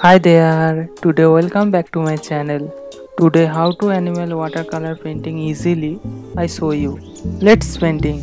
Hi there, today welcome back to my channel. Today how to animal watercolor painting easily I show you. Let's painting.